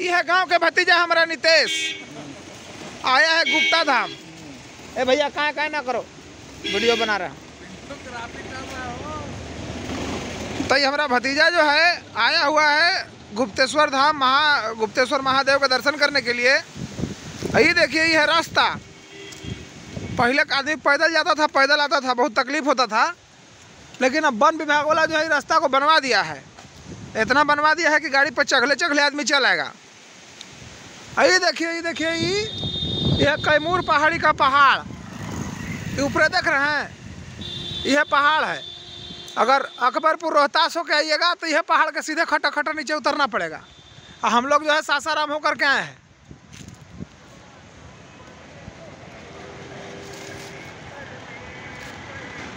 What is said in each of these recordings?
यह गाँव के भतीजा हमारा नितेश। आया है गुप्ता धाम। ए भैया, कहाँ कहाँ ना करो। वीडियो बना रहा तो ये हमारा भतीजा जो है, आया हुआ है गुप्तेश्वर धाम, महा, गुप्तेश्वर महादेव का दर्शन करने के लिए। ये देखिए, ये है रास्ता। पहले आदमी पैदल जाता था, पैदल आता था, बहुत तकलीफ़ होता था। लेकिन अब वन विभाग वाला जो है रास्ता को बनवा दिया है। इतना बनवा दिया है कि गाड़ी पर चखले चखले आदमी चलाएगा ये देखिए ये देखिए ये यह कैमूर पहाड़ी का पहाड़। ये ऊपर देख रहे हैं। यह पहाड़ है। अगर अकबरपुर रोहतास होकर आइएगा तो यह पहाड़ के सीधे खटा खटा नीचे उतरना पड़ेगा। और हम लोग जो है सासाराम होकर के आए हैं।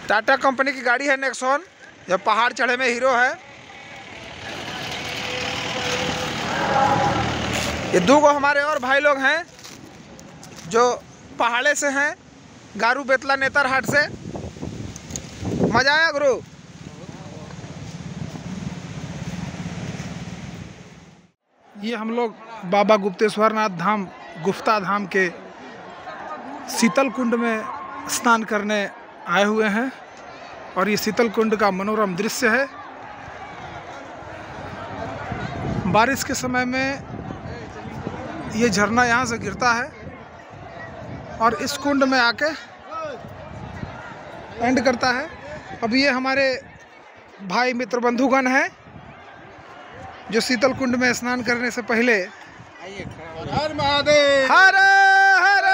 टाटा कंपनी की गाड़ी है नेक्सॉन। जो पहाड़ चढ़े में हीरो है। ये दो गो हमारे और भाई लोग हैं, जो पहाड़े से हैं, गारू बेतला नेतरहाट से। मज़ा आया गुरु। ये हम लोग बाबा गुप्तेश्वर नाथ धाम गुफ्ता धाम के शीतल कुंड में स्नान करने आए हुए हैं, और ये शीतल कुंड का मनोरम दृश्य है। बारिश के समय में ये झरना यहाँ से गिरता है और इस कुंड में आके एंड करता है। अब ये हमारे भाई मित्र बंधुगण हैं जो शीतल कुंड में स्नान करने से पहले हर महादेव हर हर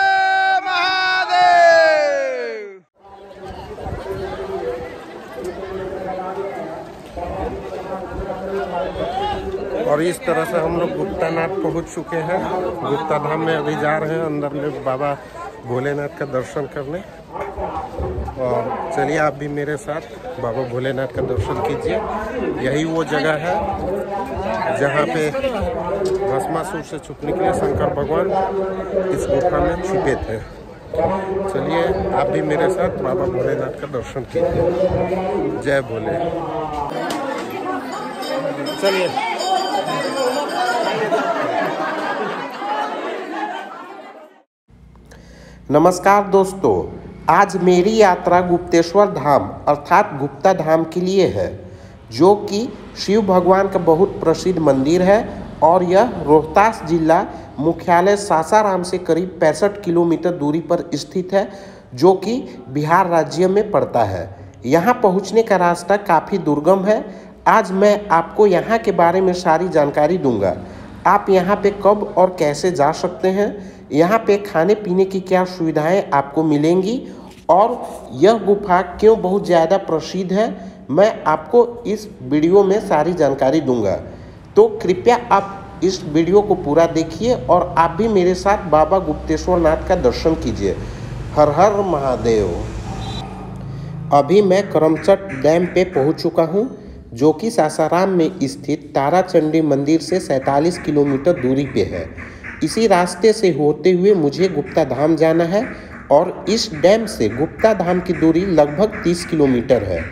महादेव और इस तरह से हम लोग गुप्ता नाथ पहुँच चुके हैं। गुप्ता धाम में अभी जा रहे हैं, अंदर में बाबा भोलेनाथ का दर्शन करने। और चलिए आप भी मेरे साथ बाबा भोलेनाथ का दर्शन कीजिए। यही वो जगह है जहाँ पे भस्मासुर से छुपने के लिए शंकर भगवान इस गुफा में छिपे थे। चलिए आप भी मेरे साथ बाबा भोलेनाथ का दर्शन कीजिए। जय भोले। चलिए। नमस्कार दोस्तों, आज मेरी यात्रा गुप्तेश्वर धाम अर्थात गुप्ता धाम के लिए है, जो कि शिव भगवान का बहुत प्रसिद्ध मंदिर है और यह रोहतास जिला मुख्यालय सासाराम से करीब पैंसठ किलोमीटर दूरी पर स्थित है, जो कि बिहार राज्य में पड़ता है। यहाँ पहुँचने का रास्ता काफ़ी दुर्गम है। आज मैं आपको यहाँ के बारे में सारी जानकारी दूँगा। आप यहाँ पे कब और कैसे जा सकते हैं? यहाँ पे खाने पीने की क्या सुविधाएँ आपको मिलेंगी? और यह गुफा क्यों बहुत ज़्यादा प्रसिद्ध है? मैं आपको इस वीडियो में सारी जानकारी दूँगा। तो कृपया आप इस वीडियो को पूरा देखिए और आप भी मेरे साथ बाबा गुप्तेश्वर नाथ का दर्शन कीजिए। हर हर महादेव। अभी मैं करमचट डैम पे पहुँच चुका हूँ, जो कि सासाराम में स्थित ताराचंडी मंदिर से 47 किलोमीटर दूरी पे है। इसी रास्ते से होते हुए मुझे गुप्ता धाम जाना है और इस डैम से गुप्ता धाम की दूरी लगभग 30 किलोमीटर है।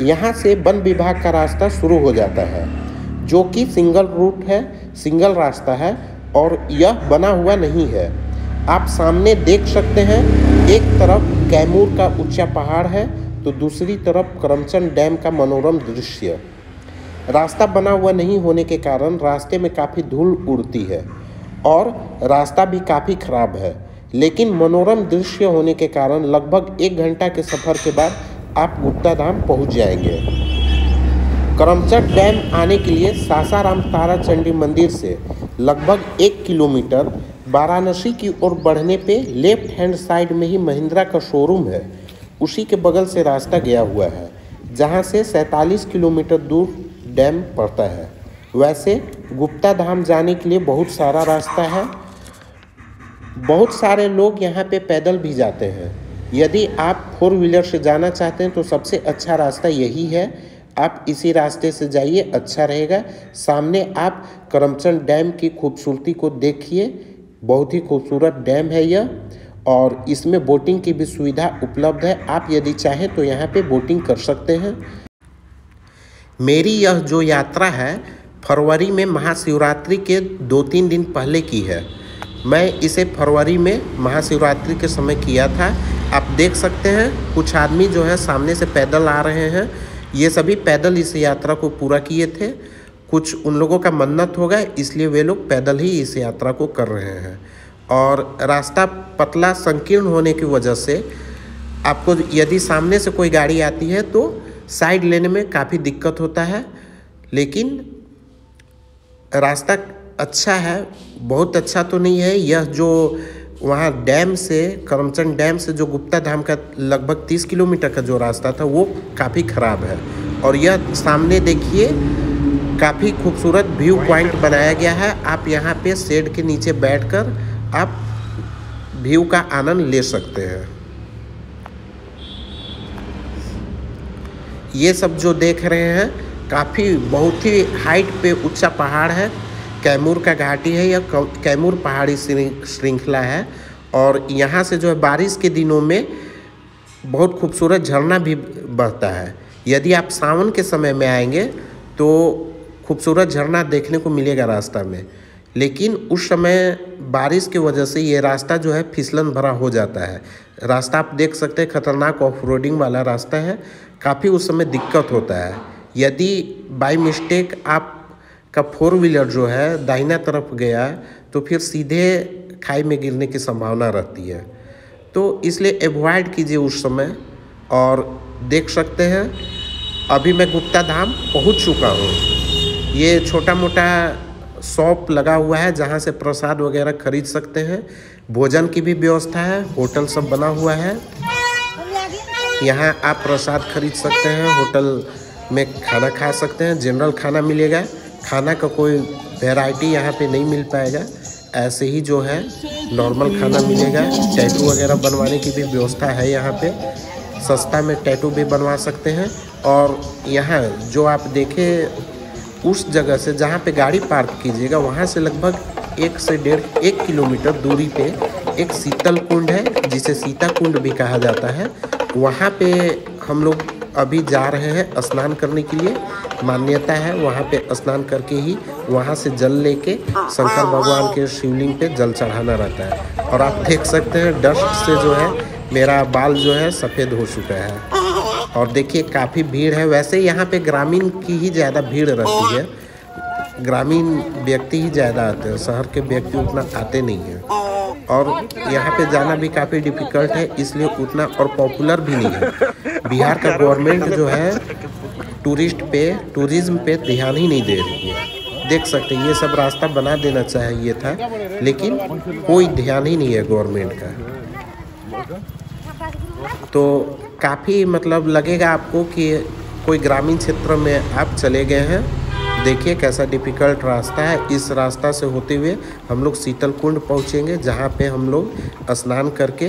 यहाँ से वन विभाग का रास्ता शुरू हो जाता है, जो कि सिंगल रूट है, सिंगल रास्ता है और यह बना हुआ नहीं है। आप सामने देख सकते हैं, एक तरफ़ कैमूर का ऊँचा पहाड़ है तो दूसरी तरफ़ करमचंद डैम का मनोरम दृश्य। रास्ता बना हुआ नहीं होने के कारण रास्ते में काफ़ी धूल उड़ती है। और रास्ता भी काफ़ी खराब है। लेकिन मनोरम दृश्य होने के कारण लगभग एक घंटा के सफ़र के बाद आप गुप्ता धाम पहुँच जाएँगे। करमचट डैम आने के लिए सासाराम ताराचंडी मंदिर से लगभग एक किलोमीटर वाराणसी की ओर बढ़ने पे लेफ़्ट हैंड साइड में ही महिंद्रा का शोरूम है। उसी के बगल से रास्ता गया हुआ है, जहाँ से सैंतालीस किलोमीटर दूर डैम पड़ता है। वैसे गुप्ता धाम जाने के लिए बहुत सारा रास्ता है। बहुत सारे लोग यहाँ पे पैदल भी जाते हैं। यदि आप फोर व्हीलर से जाना चाहते हैं तो सबसे अच्छा रास्ता यही है। आप इसी रास्ते से जाइए अच्छा रहेगा। सामने आप करमचंद डैम की खूबसूरती को देखिए। बहुत ही खूबसूरत डैम है यह और इसमें बोटिंग की भी सुविधा उपलब्ध है। आप यदि चाहें तो यहाँ पे बोटिंग कर सकते हैं। मेरी यह जो यात्रा है फरवरी में महाशिवरात्रि के दो तीन दिन पहले की है। मैं इसे फरवरी में महाशिवरात्रि के समय किया था। आप देख सकते हैं, कुछ आदमी जो है सामने से पैदल आ रहे हैं। ये सभी पैदल इस यात्रा को पूरा किए थे। कुछ उन लोगों का मन्नत होगा इसलिए वे लोग पैदल ही इस यात्रा को कर रहे हैं। और रास्ता पतला, संकीर्ण होने की वजह से आपको यदि सामने से कोई गाड़ी आती है तो साइड लेने में काफ़ी दिक्कत होता है। लेकिन रास्ता अच्छा है बहुत अच्छा तो नहीं है। यह जो वहाँ डैम से करमचंद डैम से जो गुप्ता धाम का लगभग 30 किलोमीटर का जो रास्ता था वो काफ़ी ख़राब है। और यह सामने देखिए काफ़ी खूबसूरत व्यू पॉइंट बनाया गया है। आप यहाँ पे शेड के नीचे बैठकर आप व्यू का आनंद ले सकते हैं। ये सब जो देख रहे हैं काफ़ी बहुत ही हाइट पे ऊँचा पहाड़ है। कैमूर का घाटी है यह कैमूर पहाड़ी श्रृंखला है। और यहाँ से जो है बारिश के दिनों में बहुत खूबसूरत झरना भी बहता है। यदि आप सावन के समय में आएँगे तो खूबसूरत झरना देखने को मिलेगा रास्ता में। लेकिन उस समय बारिश की वजह से ये रास्ता जो है फिसलन भरा हो जाता है। रास्ता आप देख सकते हैं, खतरनाक ऑफ़ रोडिंग वाला रास्ता है। काफ़ी उस समय दिक्कत होता है। यदि बाई मिस्टेक आप का फोर व्हीलर जो है, दाहिना तरफ़ गया तो फिर सीधे खाई में गिरने की संभावना रहती है। तो इसलिए एवॉइड कीजिए उस समय और देख सकते हैं, अभी मैं गुप्ता धाम पहुँच चुका हूँ। ये छोटा मोटा शॉप लगा हुआ है, जहाँ से प्रसाद वगैरह खरीद सकते हैं। भोजन की भी व्यवस्था है, होटल सब बना हुआ है। यहाँ आप प्रसाद खरीद सकते हैं, होटल में खाना खा सकते हैं। जनरल खाना मिलेगा। खाना का कोई वेराइटी यहाँ पे नहीं मिल पाएगा। ऐसे ही जो है नॉर्मल खाना मिलेगा। टैटू वगैरह बनवाने की भी व्यवस्था है यहाँ पे। सस्ता में टैटू भी बनवा सकते हैं। और यहाँ जो आप देखें, उस जगह से जहाँ पे गाड़ी पार्क कीजिएगा, वहाँ से लगभग एक से डेढ़, एक किलोमीटर दूरी पे एक शीतल कुंड है, जिसे सीता कुंड भी कहा जाता है। वहाँ पे हम लोग अभी जा रहे हैं स्नान करने के लिए। मान्यता है वहाँ पे स्नान करके ही वहाँ से जल लेके शंकर भगवान के शिवलिंग पे जल चढ़ाना रहता है। और आप देख सकते हैं डस्ट से जो है मेरा बाल जो है सफ़ेद हो चुका है। और देखिए काफ़ी भीड़ है। वैसे यहाँ पे ग्रामीण की ही ज़्यादा भीड़ रहती है। ग्रामीण व्यक्ति ही ज़्यादा आते हैं। शहर के व्यक्ति उतना आते नहीं हैं। और यहाँ पे जाना भी काफ़ी डिफ़िकल्ट है, इसलिए उतना और पॉपुलर भी नहीं है। बिहार का गवर्नमेंट जो है टूरिस्ट पे टूरिज़्म पे ध्यान ही नहीं दे रही है। देख सकते हैं, ये सब रास्ता बना देना चाहिए था, लेकिन कोई ध्यान ही नहीं है गवर्नमेंट का। तो काफ़ी मतलब लगेगा आपको कि कोई ग्रामीण क्षेत्र में आप चले गए हैं देखिए कैसा डिफ़िकल्ट रास्ता है। इस रास्ता से होते हुए हम लोग शीतल कुंड पहुँचेंगे जहाँ पे हम लोग स्नान करके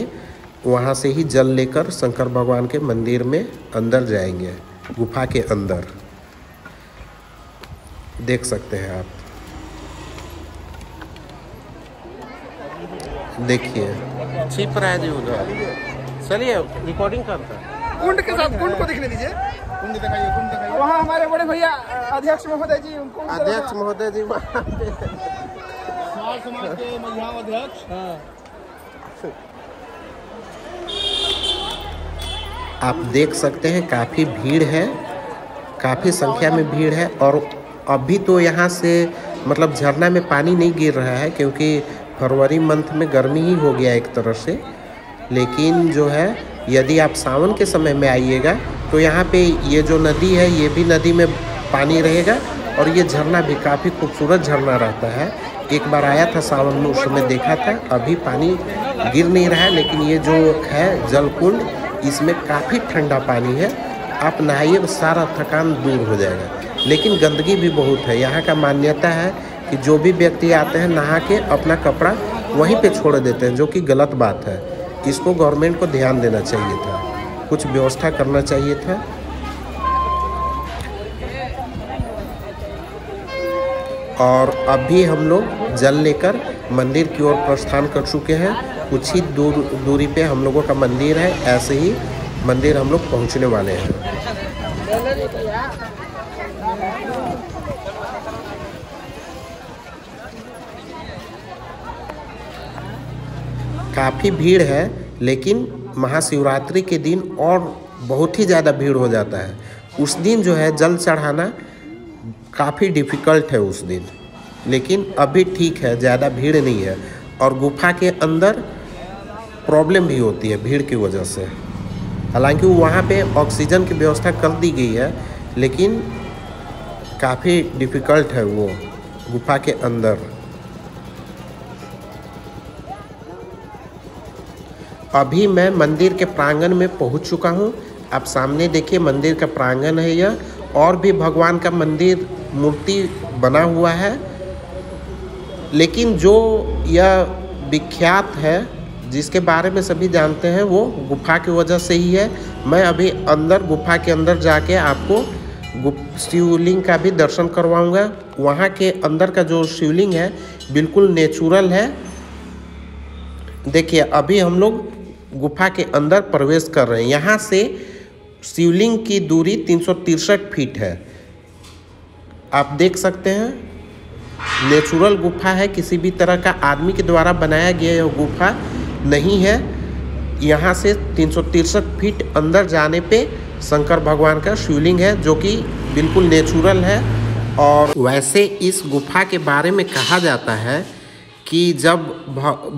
वहाँ से ही जल लेकर शंकर भगवान के मंदिर में अंदर जाएँगे गुफा के अंदर। देख सकते हैं आप। देखिए। छिप रहा है जी उधर। चलिए रिकॉर्डिंग करता कुंड के साथ कुंड को दिखने दीजिए। कुंड दिखाइए कुंड दिखाइए। वहाँ हमारे बड़े भैया अध्यक्ष महोदय जी उनको अध्यक्ष महोदय जी वहाँ समाज समाज के महिला अध्यक्ष। आप देख सकते हैं काफ़ी भीड़ है काफ़ी संख्या में भीड़ है और अभी तो यहाँ से मतलब झरना में पानी नहीं गिर रहा है क्योंकि फरवरी मंथ में गर्मी ही हो गया एक तरह से। लेकिन जो है यदि आप सावन के समय में आइएगा तो यहाँ पे ये जो नदी है, ये भी नदी में पानी रहेगा और ये झरना भी काफ़ी खूबसूरत झरना रहता है। एक बार आया था सावन में उस समय देखा था, अभी पानी गिर नहीं रहा है, लेकिन ये जो है जलकुंड, इसमें काफ़ी ठंडा पानी है। आप नहाइए तो सारा थकान दूर हो जाएगा। लेकिन गंदगी भी बहुत है। यहाँ का मान्यता है कि जो भी व्यक्ति आते हैं, नहा के अपना कपड़ा वहीं पे छोड़ देते हैं, जो कि गलत बात है। इसको गवर्नमेंट को ध्यान देना चाहिए था। कुछ व्यवस्था करना चाहिए था। और अब भी हम लोग जल लेकर मंदिर की ओर प्रस्थान कर चुके हैं। कुछ ही दूर, दूरी पे हम लोगों का मंदिर है। ऐसे ही मंदिर हम लोग पहुँचने वाले हैं। काफ़ी भीड़ है, लेकिन महाशिवरात्रि के दिन और बहुत ही ज़्यादा भीड़ हो जाता है। उस दिन जो है जल चढ़ाना काफ़ी डिफ़िकल्ट है उस दिन। लेकिन अभी ठीक है, ज़्यादा भीड़ नहीं है और गुफा के अंदर प्रॉब्लम भी होती है भीड़ की वजह से। हालाँकि वहाँ पे ऑक्सीजन की व्यवस्था कर दी गई है, लेकिन काफ़ी डिफ़िकल्ट है वो गुफा के अंदर। अभी मैं मंदिर के प्रांगण में पहुँच चुका हूँ। आप सामने देखिए, मंदिर का प्रांगण है यह। और भी भगवान का मंदिर, मूर्ति बना हुआ है। लेकिन जो यह विख्यात है, जिसके बारे में सभी जानते हैं, वो गुफा की वजह से ही है। मैं अभी अंदर, गुफा के अंदर जाके आपको शिवलिंग का भी दर्शन करवाऊँगा। वहाँ के अंदर का जो शिवलिंग है, बिल्कुल नेचुरल है। देखिए, अभी हम लोग गुफा के अंदर प्रवेश कर रहे हैं। यहाँ से शिवलिंग की दूरी तीन फीट है। आप देख सकते हैं, नेचुरल गुफा है, किसी भी तरह का आदमी के द्वारा बनाया गया यह गुफा नहीं है। यहाँ से तीन फीट अंदर जाने पे शंकर भगवान का शिवलिंग है, जो कि बिल्कुल नेचुरल है। और वैसे इस गुफा के बारे में कहा जाता है कि जब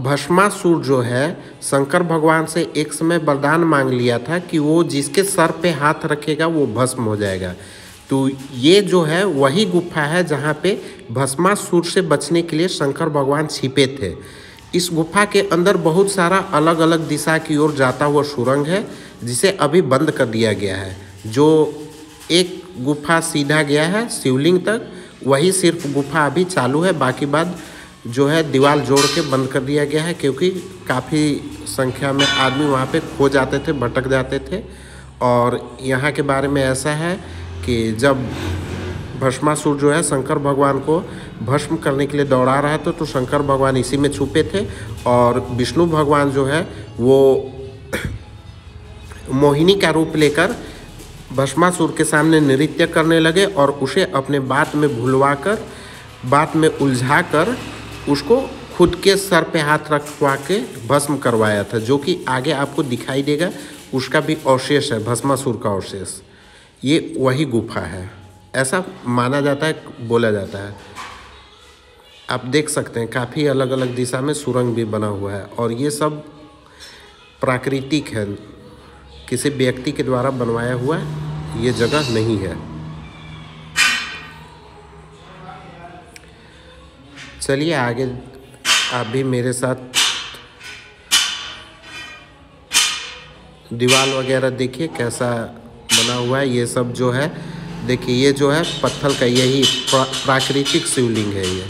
भस्मासुर जो है, शंकर भगवान से एक समय वरदान मांग लिया था कि वो जिसके सर पे हाथ रखेगा, वो भस्म हो जाएगा। तो ये जो है, वही गुफा है जहाँ पे भस्मासुर से बचने के लिए शंकर भगवान छिपे थे। इस गुफा के अंदर बहुत सारा अलग अलग दिशा की ओर जाता हुआ सुरंग है, जिसे अभी बंद कर दिया गया है। जो एक गुफा सीधा गया है, शिवलिंग तक, वही सिर्फ़ गुफा अभी चालू है, बाकी बाद जो है दीवार जोड़ के बंद कर दिया गया है, क्योंकि काफ़ी संख्या में आदमी वहाँ पे खो जाते थे, भटक जाते थे। और यहाँ के बारे में ऐसा है कि जब भस्मासुर जो है शंकर भगवान को भस्म करने के लिए दौड़ा रहा था तो शंकर भगवान इसी में छुपे थे और विष्णु भगवान जो है वो मोहिनी का रूप लेकर भस्मासुर के सामने नृत्य करने लगे और उसे अपने बात में भूलवा कर बात में उलझा कर उसको खुद के सर पे हाथ रखवा के भस्म करवाया था, जो कि आगे आपको दिखाई देगा, उसका भी अवशेष है, भस्मासुर का अवशेष। ये वही गुफा है। ऐसा माना जाता है, बोला जाता है। आप देख सकते हैं, काफ़ी अलग अलग दिशा में सुरंग भी बना हुआ है, और ये सब प्राकृतिक है। किसी व्यक्ति के द्वारा बनवाया हुआ ये जगह नहीं है। चलिए आगे। आप भी मेरे साथ। दीवार वगैरह देखिए कैसा बना हुआ है। ये सब जो है देखिए ये जो है पत्थर का यही प्रा, प्राकृतिक शिवलिंग है ये।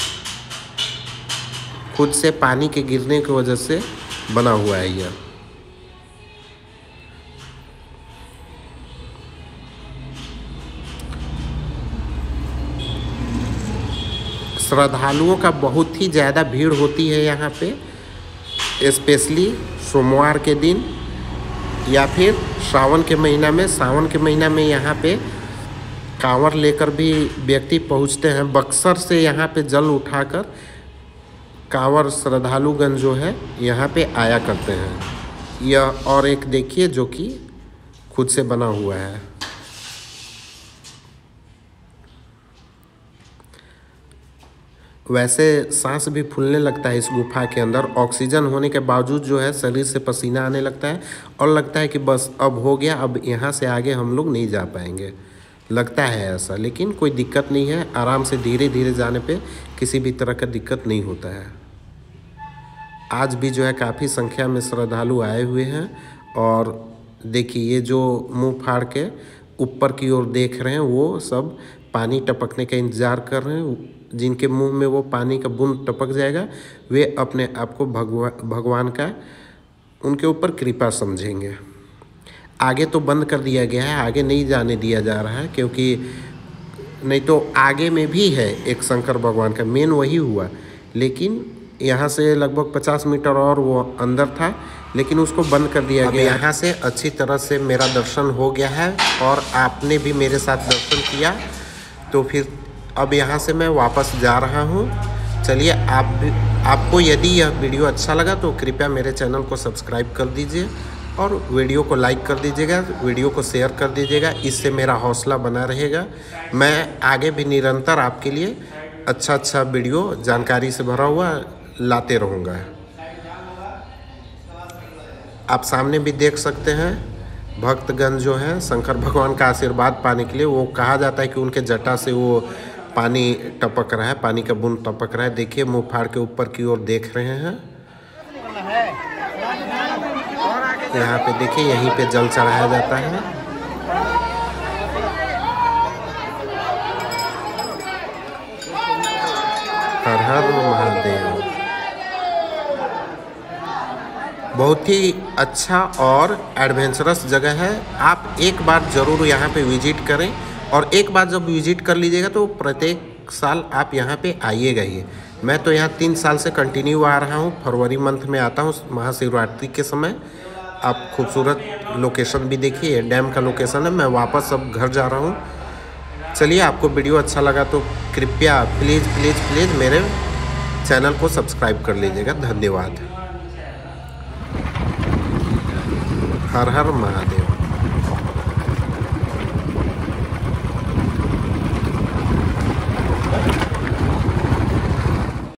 खुद से पानी के गिरने की वजह से बना हुआ है यह श्रद्धालुओं का बहुत ही ज़्यादा भीड़ होती है यहाँ पे स्पेशली सोमवार के दिन या फिर सावन के महीना में। सावन के महीना में यहाँ पे कांवर लेकर भी व्यक्ति पहुँचते हैं। बक्सर से यहाँ पे जल उठाकर कांवर श्रद्धालुगण जो है यहाँ पे आया करते हैं। यह और एक देखिए जो कि खुद से बना हुआ है। वैसे सांस भी फूलने लगता है इस गुफा के अंदर। ऑक्सीजन होने के बावजूद जो है, शरीर से पसीना आने लगता है और लगता है कि बस अब हो गया, अब यहाँ से आगे हम लोग नहीं जा पाएँगे। लगता है ऐसा, लेकिन कोई दिक्कत नहीं है। आराम से धीरे धीरे जाने पे किसी भी तरह का दिक्कत नहीं होता है। आज भी जो है काफ़ी संख्या में श्रद्धालु आए हुए हैं और देखिए, ये जो मुँह फाड़ के ऊपर की ओर देख रहे हैं, वो सब पानी टपकने का इंतज़ार कर रहे हैं। जिनके मुँह में वो पानी का बूंद टपक जाएगा वे अपने आप को भगवा भगवान का उनके ऊपर कृपा समझेंगे। आगे तो बंद कर दिया गया है आगे नहीं जाने दिया जा रहा है क्योंकि नहीं तो आगे में भी है एक शंकर भगवान का मेन वही हुआ। लेकिन यहाँ से लगभग 50 मीटर और वो अंदर था लेकिन उसको बंद कर दिया गया। यहाँ से अच्छी तरह से मेरा दर्शन हो गया है और आपने भी मेरे साथ दर्शन किया। तो फिर अब यहाँ से मैं वापस जा रहा हूँ। चलिए, आप भी, आपको यदि यह वीडियो अच्छा लगा तो कृपया मेरे चैनल को सब्सक्राइब कर दीजिए और वीडियो को लाइक कर दीजिएगा, वीडियो को शेयर कर दीजिएगा, इससे मेरा हौसला बना रहेगा। मैं आगे भी निरंतर आपके लिए अच्छा अच्छा वीडियो जानकारी से भरा हुआ लाते रहूँगा। आप सामने भी देख सकते हैं। भक्तगण जो है, शंकर भगवान का आशीर्वाद पाने के लिए वो कहा जाता है कि उनके जटा से वो पानी टपक रहा है, पानी का बूंद टपक रहा है। देखिए, मुँह फाड़ के ऊपर की ओर देख रहे हैं। यहाँ पे देखिए, यहीं पे जल चढ़ाया जाता है। हर हर महादेव। बहुत ही अच्छा और एडवेंचरस जगह है। आप एक बार ज़रूर यहाँ पे विज़िट करें और एक बार जब विज़िट कर लीजिएगा तो प्रत्येक साल आप यहाँ पे आइएगा ही। मैं तो यहाँ तीन साल से कंटिन्यू आ रहा हूँ। फरवरी मंथ में आता हूँ महाशिवरात्रि के समय। आप खूबसूरत लोकेशन भी देखिए डैम का लोकेशन है। मैं वापस अब घर जा रहा हूँ। चलिए, आपको वीडियो अच्छा लगा तो कृपया प्लीज़ प्लीज़ प्लीज़ मेरे चैनल को सब्सक्राइब कर लीजिएगा। धन्यवाद। हर हर महादेव